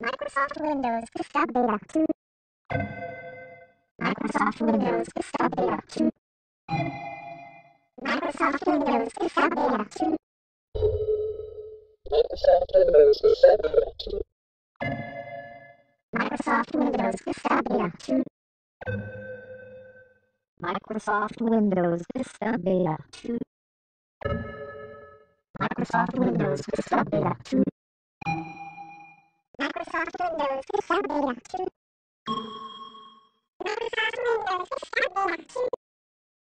Microsoft Windows Vista Beta 2. Microsoft Windows Vista Beta 2. Microsoft Windows Vista Beta 2. Microsoft Windows Vista Beta 2. Microsoft Windows Vista Beta 2. Microsoft Windows Vista Beta 2. Microsoft Windows Vista Beta 2. Microsoft Windows ที่ Sharp Deluxe Microsoft Windows ที่ Sharp Deluxe